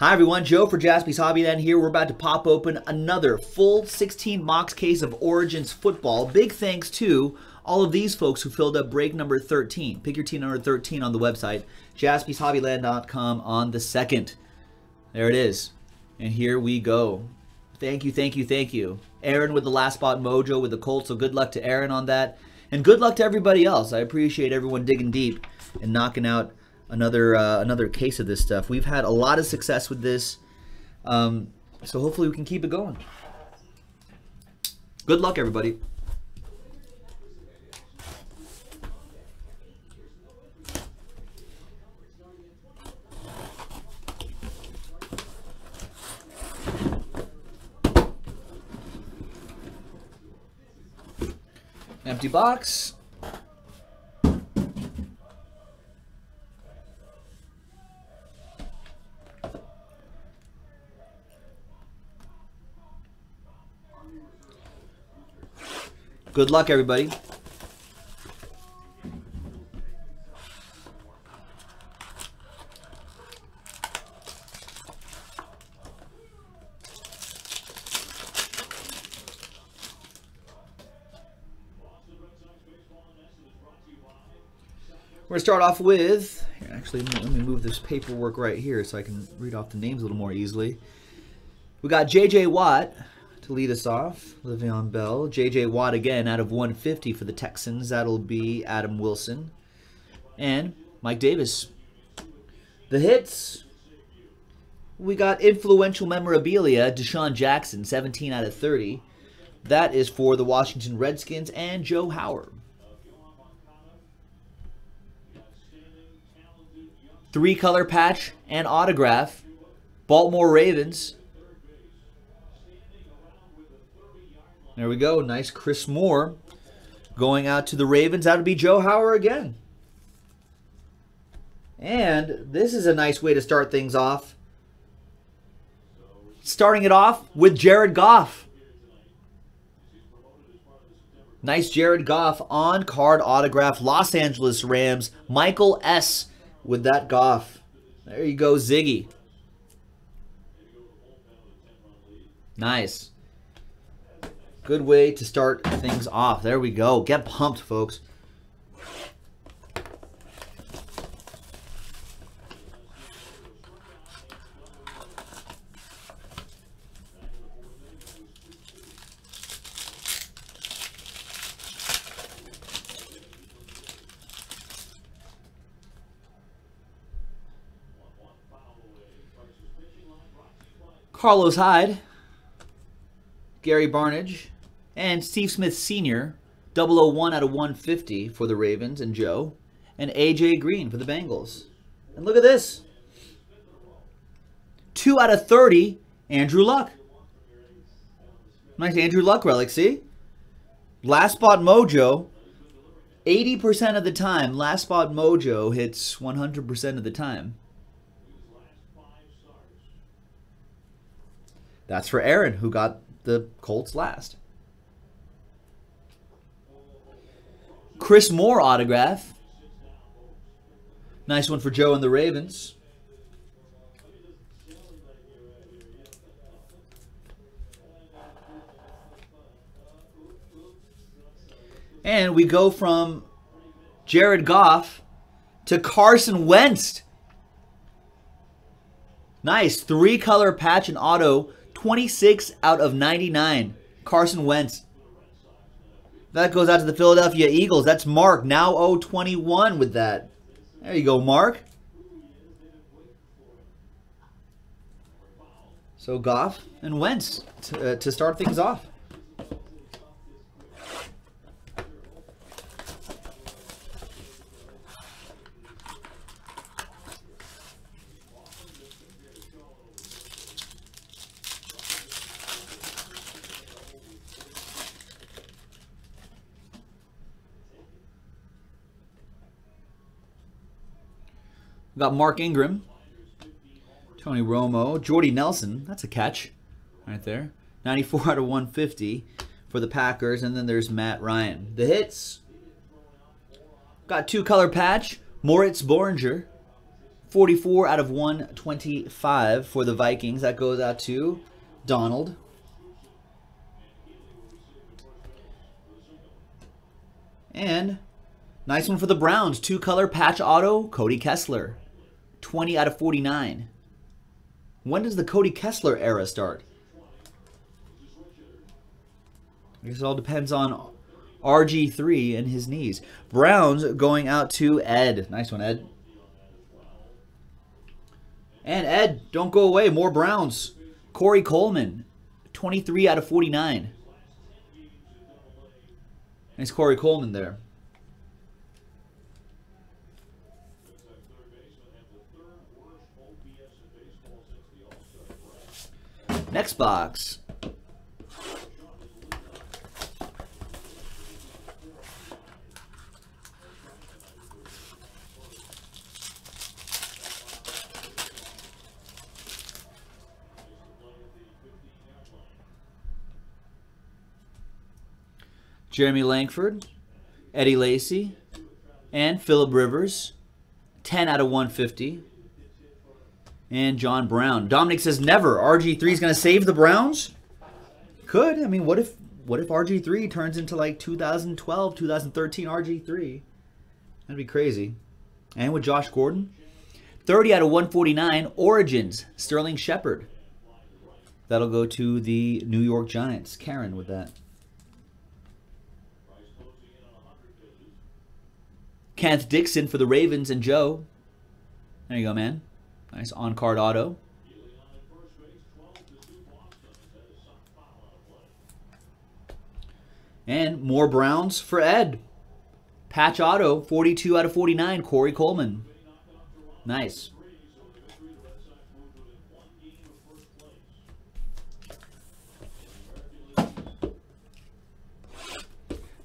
Hi everyone, Joe for Jaspy's Hobbyland here. We're about to pop open another full 16 box case of Origins football. Big thanks to all of these folks who filled up break number 13. Pick your team number 13 on the website, jaspyshobbyland.com on the second. There it is. And here we go. Thank you, thank you, thank you. Aaron with the last spot mojo with the Colts, so good luck to Aaron on that. And good luck to everybody else. I appreciate everyone digging deep and knocking out another uh, another case of this stuff. We've had a lot of success with this, um, so hopefully we can keep it going. Good luck, everybody. Empty box. Good luck, everybody. We're going to start off with, actually, let me move this paperwork right here so I can read off the names a little more easily. We got J.J. Watt to lead us off, Le'Veon Bell. J.J. Watt again out of 150 for the Texans. That'll be Adam Wilson. And Mike Davis. The hits, we got influential memorabilia, DeSean Jackson, 17 out of 30. That is for the Washington Redskins and Joe Howard. three color patch and autograph. Baltimore Ravens. There we go. Nice Chris Moore going out to the Ravens. That would be Joe Howard again. And this is a nice way to start things off. Starting it off with Jared Goff. Nice Jared Goff on card autograph. Los Angeles Rams. Michael S with that Goff. There you go, Ziggy. Nice. Good way to start things off. There we go. Get pumped, folks. Carlos Hyde, Gary Barnidge, and Steve Smith Sr., 001 out of 150 for the Ravens and Joe, and AJ Green for the Bengals. And look at this. 2 out of 30, Andrew Luck. Nice Andrew Luck relic, see? Last spot mojo, 80% of the time, last spot mojo hits 100% of the time. That's for Aaron, who got the Colts last. Chris Moore autograph. Nice one for Joe and the Ravens. And we go from Jared Goff to Carson Wentz. Nice. Three color patch and auto 26 out of 99. Carson Wentz. That goes out to the Philadelphia Eagles. That's Mark, now 021 with that. There you go, Mark. So Goff and Wentz to, uh, to start things off. We got Mark Ingram, Tony Romo, Jordy Nelson. That's a catch right there. 94 out of 150 for the Packers. And then there's Matt Ryan. The hits. Got two color patch. Moritz Böhringer 44 out of 125 for the Vikings. That goes out to Donald. And nice one for the Browns. Two color patch auto, Cody Kessler. 20 out of 49. When does the Cody Kessler era start? I guess it all depends on RG3 and his knees. Browns going out to Ed. Nice one, Ed. And Ed, don't go away. More Browns. Corey Coleman, 23 out of 49. Nice Corey Coleman there. Next box. Jeremy Langford, Eddie Lacy, and Philip Rivers. 10 out of 150. And John Brown. Dominic says never. RG3 is going to save the Browns? Could. I mean, what if what if RG3 turns into like 2012, 2013 RG3? That'd be crazy. And with Josh Gordon, 30 out of 149 Origins, Sterling Shepard. That'll go to the New York Giants. Karen with that. Kenneth Dixon for the Ravens and Joe. There you go, man. Nice on-card auto. And more Browns for Ed. Patch auto, 42 out of 49, Corey Coleman. Nice.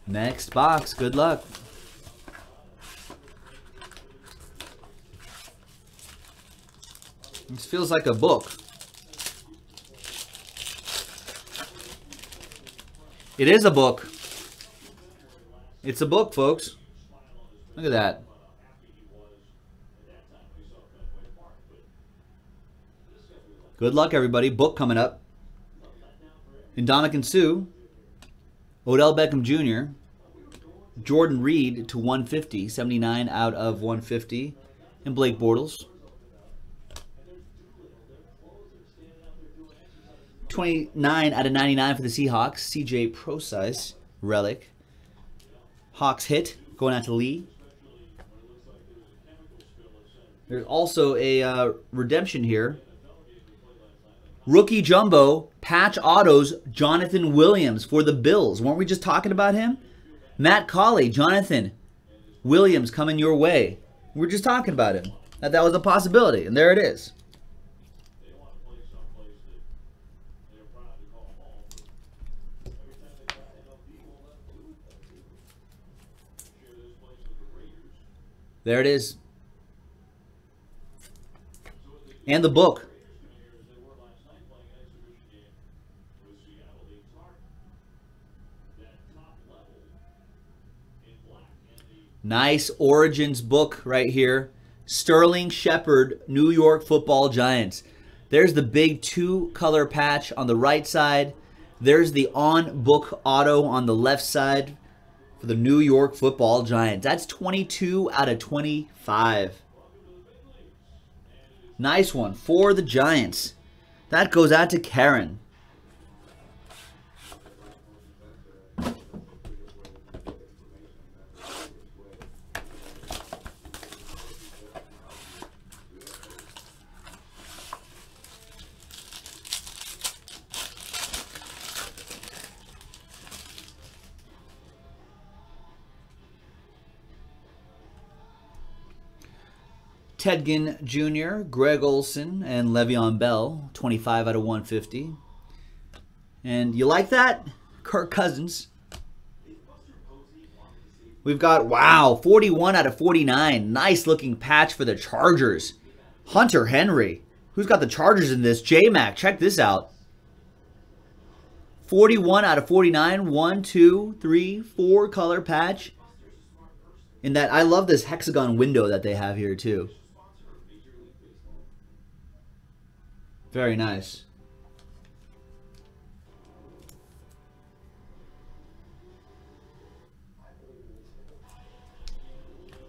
Next box. Good luck. This feels like a book. It is a book. It's a book, folks. Look at that. Good luck, everybody. Book coming up. Ndamukong Suh, Odell Beckham Jr. Jordan Reed to 150. 79 out of 150. And Blake Bortles. 29 out of 99 for the Seahawks. CJ Prosise, relic. Hawks hit, going out to Lee. There's also a uh, redemption here. Rookie Jumbo, patch autos, Jonathan Williams for the Bills. Weren't we just talking about him? Matt Colley, Jonathan Williams coming your way. We are just talking about him. That that was a possibility, and there it is. There it is. And the book. Nice Origins book right here. Sterling Shepard, New York Football Giants. There's the big two color patch on the right side. There's the on book auto on the left side for the New York football Giants. That's 22 out of 25. Nice one for the Giants. That goes out to Karen. Ted Jr., Greg Olsen, and Le'Veon Bell, 25 out of 150. And you like that? Kirk Cousins. We've got, wow, 41 out of 49. Nice looking patch for the Chargers. Hunter Henry. Who's got the Chargers in this? J-Mac, check this out. 41 out of 49. One, two, three, four color patch. In that, I love this hexagon window that they have here too. Very nice.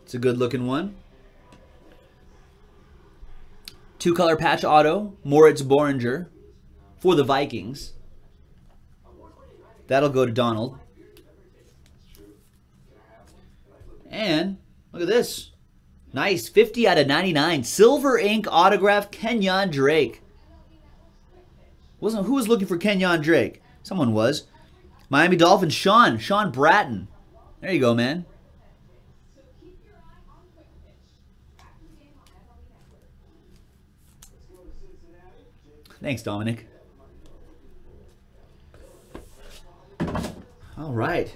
It's a good looking one. Two color patch auto, Moritz Böhringer for the Vikings. That'll go to Donald. And look at this. Nice. 50 out of 99. Silver ink autograph Kenyon Drake. Wasn't who was looking for Kenyon Drake? Someone was. Miami Dolphins, Sean, Sean Bratton. There you go, man. Thanks, Dominic. All right.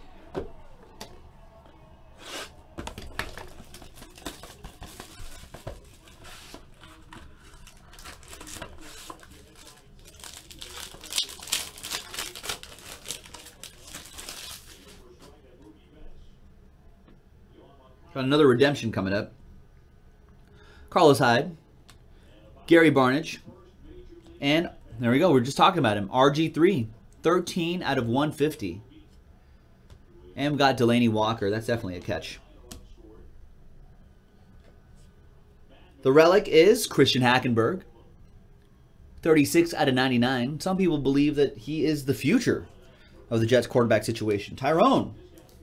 Got another redemption coming up. Carlos Hyde, Gary Barnidge, and there we go. We're just talking about him. RG3, 13 out of 150. And we got Delanie Walker. That's definitely a catch. The relic is Christian Hackenberg. 36 out of 99. Some people believe that he is the future of the Jets quarterback situation. Tyrone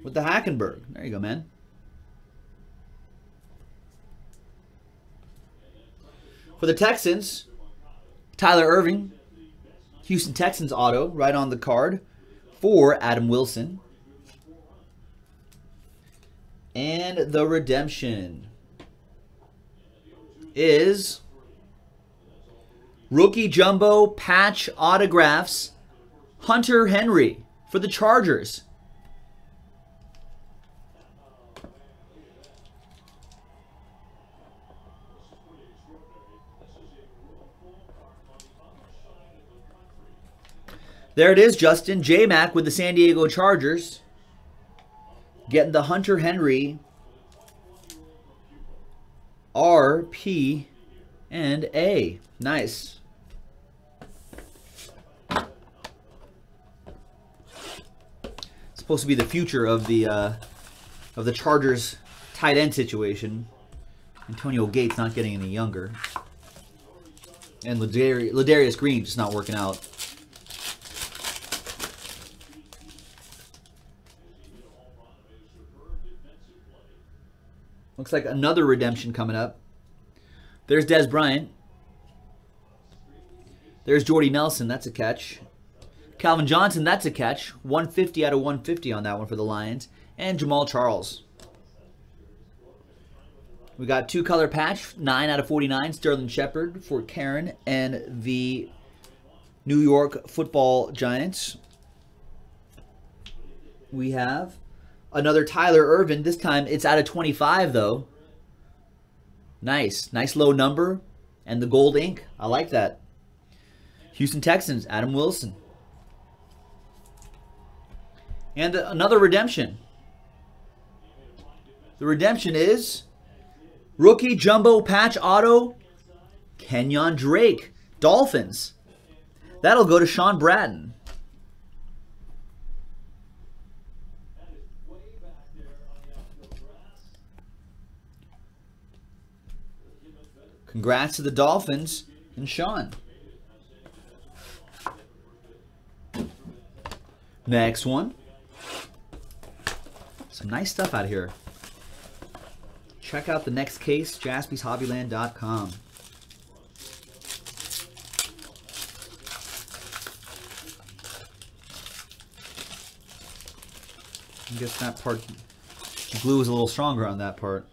with the Hackenberg. There you go, man. For the Texans, Tyler Ervin, Houston Texans auto, right on the card for Adam Wilson. And the redemption is rookie jumbo patch autographs Hunter Henry for the Chargers. There it is, Justin. J-Mac with the San Diego Chargers. Getting the Hunter Henry R, P, and A. Nice. supposed to be the future of the uh, of the Chargers tight end situation. Antonio Gates not getting any younger. And Ladarius Green just not working out. Looks like another redemption coming up. There's Dez Bryant. There's Jordy Nelson. That's a catch. Calvin Johnson. That's a catch. 150 out of 150 on that one for the Lions. And Jamaal Charles. We got two color patch. 9 out of 49. Sterling Shepard for Karen and the New York football Giants. We have Another Tyler Ervin. This time it's out of 25, though. Nice. Nice low number. And the gold ink. I like that. Houston Texans, Adam Wilson. And another redemption. The redemption is rookie jumbo patch auto Kenyon Drake, Dolphins. That'll go to Sean Bratton. Congrats to the Dolphins and Sean. Next one. Some nice stuff out here. Check out the next case, jaspyshobbyland.com. I guess that part, glue is a little stronger on that part.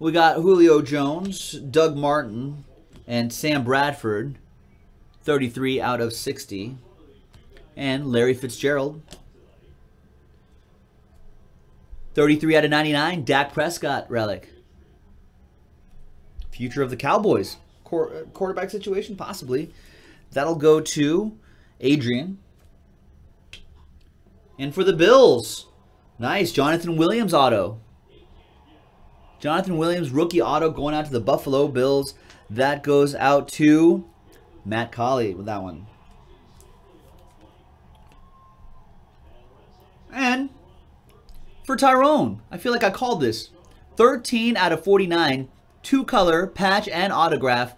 We got Julio Jones, Doug Martin, and Sam Bradford, 33 out of 60. And Larry Fitzgerald, 33 out of 99. Dak Prescott relic. Future of the Cowboys. Uh, quarterback situation, possibly. That'll go to Adrian. And for the Bills, nice. Jonathan Williams auto. Jonathan Williams, rookie auto going out to the Buffalo Bills. That goes out to Matt Colley with that one. And for Tyrone, I feel like I called this. 13 out of 49, two color, patch, and autograph.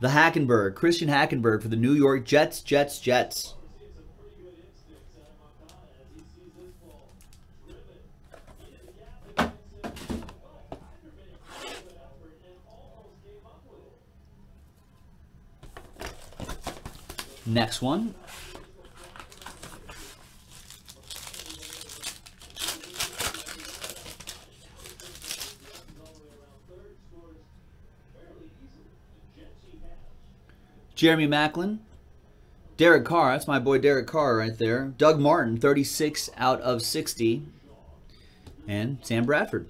The Hackenberg, Christian Hackenberg for the New York Jets, Jets, Jets. Next one. Jeremy Maclin. Derek Carr, that's my boy Derek Carr right there. Doug Martin, 36 out of 60. And Sam Bradford.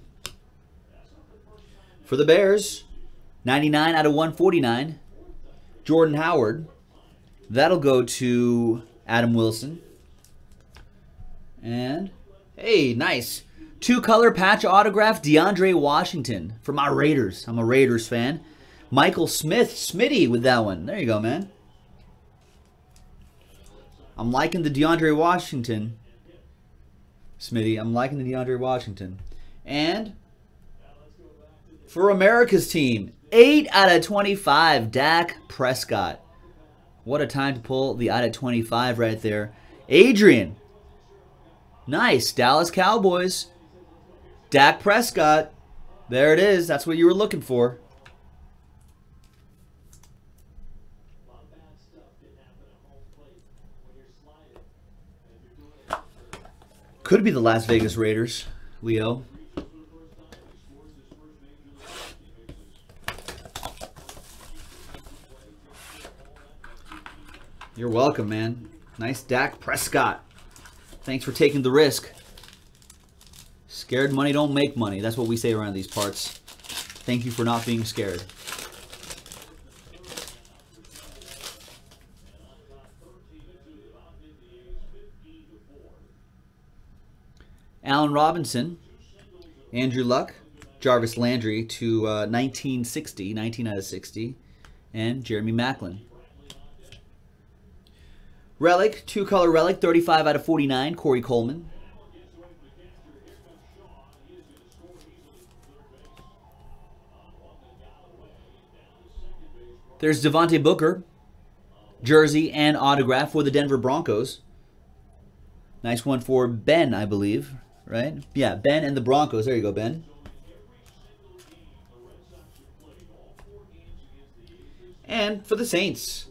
For the Bears, 99 out of 149. Jordan Howard. That'll go to Adam Wilson. And, hey, nice. Two color patch autograph, DeAndre Washington for my Raiders. I'm a Raiders fan. Michael Smith, Smitty with that one. There you go, man. I'm liking the DeAndre Washington. Smitty, I'm liking the DeAndre Washington. And for America's team, 8 out of 25, Dak Prescott. What a time to pull the out of 25 right there. Adrian. Nice. Dallas Cowboys. Dak Prescott. There it is. That's what you were looking for. Could be the Las Vegas Raiders, Leo. You're welcome, man. Nice Dak Prescott. Thanks for taking the risk. Scared money don't make money. That's what we say around these parts. Thank you for not being scared. Allen Robinson, Andrew Luck, Jarvis Landry to uh, 1960, 19 out of 60, and Jeremy Maclin. Relic, two color relic, 35 out of 49, Corey Coleman. There's Devontae Booker, jersey and autograph for the Denver Broncos. Nice one for Ben, I believe, right? Yeah, Ben and the Broncos. There you go, Ben. And for the Saints,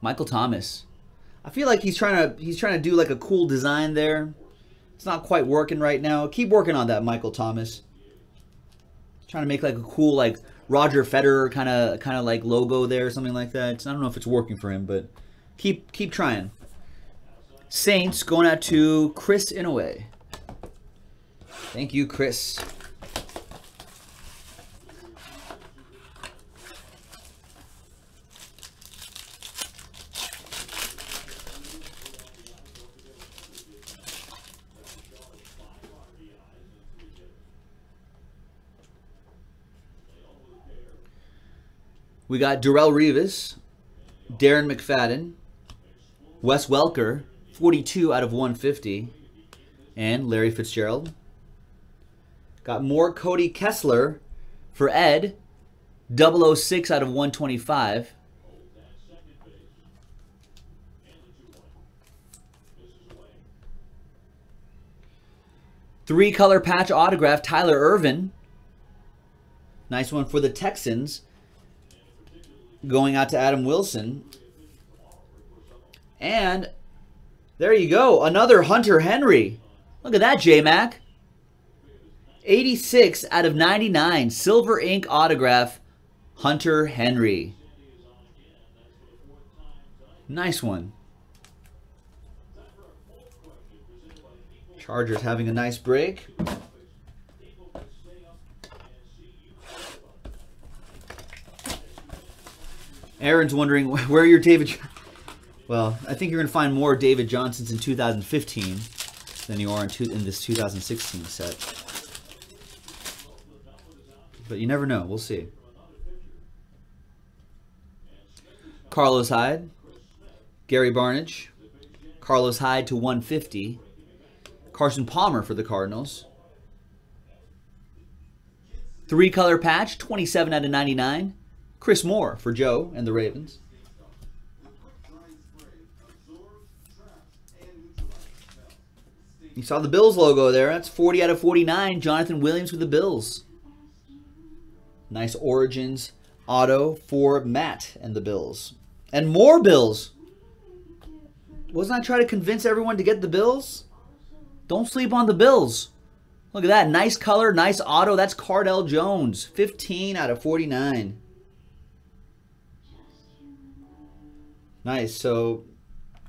Michael Thomas. I feel like he's trying to he's trying to do like a cool design there. It's not quite working right now. Keep working on that, Michael Thomas. Trying to make like a cool like Roger Federer kind of kind of like logo there, or something like that. I don't know if it's working for him, but keep keep trying. Saints going out to Chris Inouye. Thank you, Chris. We got Darrelle Revis, Darren McFadden, Wes Welker, 42 out of 150, and Larry Fitzgerald. Got more Cody Kessler for Ed, 006 out of 125. Three color patch autograph, Tyler Ervin. Nice one for the Texans going out to Adam Wilson. And there you go. Another Hunter Henry. Look at that, J-Mac. 86 out of 99. Silver ink autograph. Hunter Henry. Nice one. Chargers having a nice break. Aaron's wondering where your David. Well, I think you're going to find more David Johnsons in 2015 than you are in, in this 2016 set. But you never know. We'll see. Carlos Hyde, Gary Barnidge, Carlos Hyde to 150, Carson Palmer for the Cardinals. Three color patch, 27 out of 99. Chris Moore for Joe and the Ravens. You saw the Bills logo there. That's 40 out of 49. Jonathan Williams with the Bills. Nice Origins auto for Matt and the Bills. And more Bills. Wasn't I trying to convince everyone to get the Bills? Don't sleep on the Bills. Look at that. Nice color, nice auto. That's Cardale Jones. 15 out of 49. Nice. So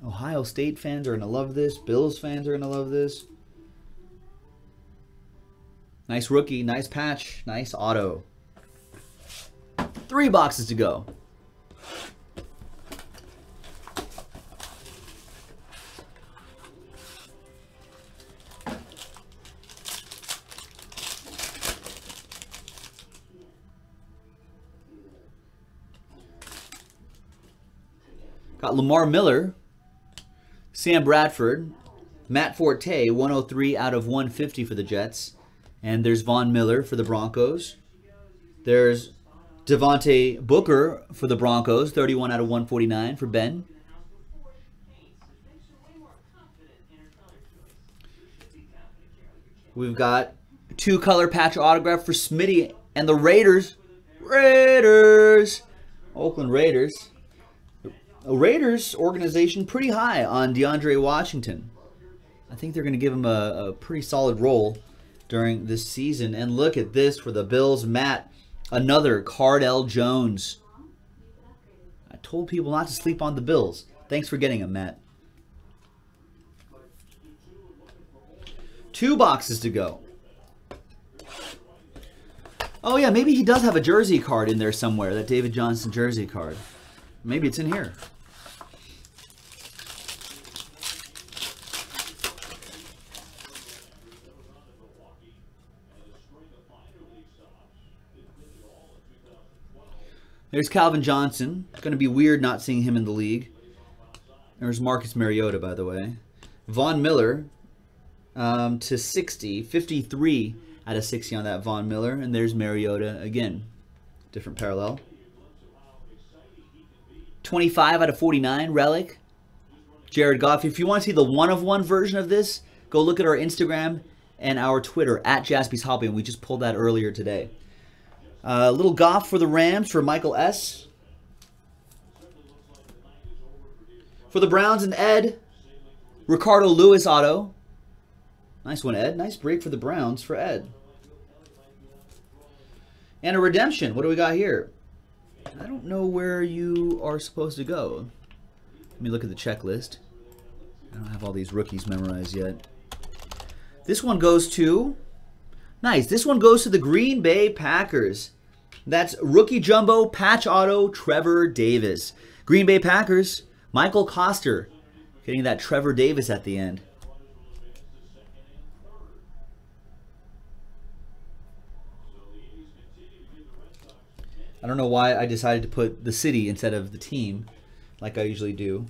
Ohio State fans are going to love this. Bills fans are going to love this. Nice rookie, nice patch, nice auto. Three boxes to go. Got Lamar Miller, Sam Bradford, Matt Forte, 103 out of 150 for the Jets. And there's Von Miller for the Broncos. There's Devontae Booker for the Broncos, 31 out of 149 for Ben. We've got two color patch autograph for Smitty and the Raiders. Raiders! Oakland Raiders. Raiders organization pretty high on DeAndre Washington. I think they're going to give him a, a pretty solid role during this season. And look at this for the Bills. Matt, another Cardale Jones. I told people not to sleep on the Bills. Thanks for getting him, Matt. Two boxes to go. Oh, yeah, maybe he does have a jersey card in there somewhere, that David Johnson jersey card. Maybe it's in here. There's Calvin Johnson. It's going to be weird not seeing him in the league. There's Marcus Mariota, by the way. Von Miller um, to 60. 53 out of 60 on that Von Miller. And there's Mariota again. Different parallel. 25 out of 49, Relic. Jared Goff. If you want to see the one-of-one version of this, go look at our Instagram and our Twitter, at Jaspy's Hobby, and we just pulled that earlier today. A uh, little Goff for the Rams for Michael S. For the Browns and Ed, Ricardo Louis auto. Nice one, Ed. Nice break for the Browns for Ed. And a redemption. What do we got here? I don't know where you are supposed to go. Let me look at the checklist. I don't have all these rookies memorized yet. This one goes to Nice. This one goes to the Green Bay Packers. That's rookie jumbo patch auto Trevor Davis. Green Bay Packers, Michael Coster. getting that Trevor Davis at the end. I don't know why I decided to put the city instead of the team like I usually do.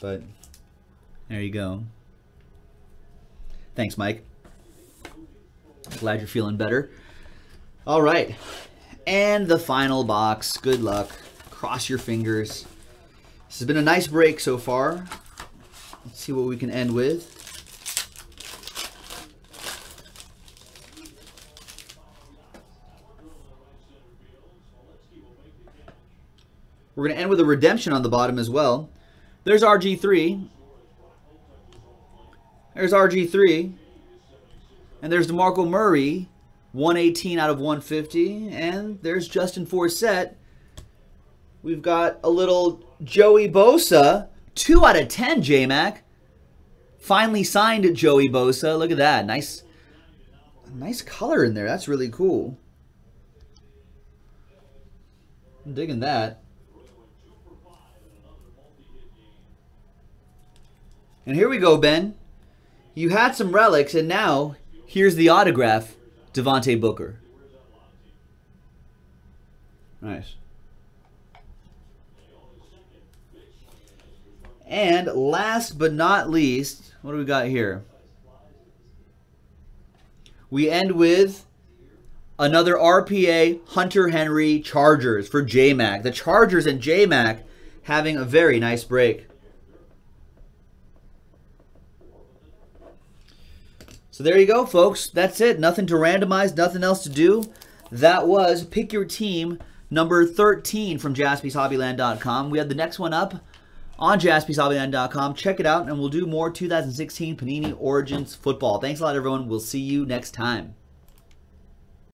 But there you go. Thanks, Mike. Glad you're feeling better. All right. And the final box. Good luck. Cross your fingers. This has been a nice break so far. Let's see what we can end with. We're going to end with a redemption on the bottom as well. There's RG3. There's RG3. And there's DeMarco Murray, 118 out of 150. And there's Justin Forsett. We've got a little Joey Bosa, 2 out of 10, J-Mac. Finally signed Joey Bosa. Look at that. Nice, nice color in there. That's really cool. I'm digging that. And here we go, Ben. You had some relics, and now Here's the autograph, Devontae Booker. Nice. And last but not least, what do we got here? We end with another RPA Hunter Henry Chargers for JMac. The Chargers and JMac having a very nice break. So there you go, folks. That's it. Nothing to randomize, nothing else to do. That was Pick Your Team number 13 from jaspyshobbyland.com. We have the next one up on jaspyshobbyland.com. Check it out, and we'll do more 2016 Panini Origins football. Thanks a lot, everyone. We'll see you next time.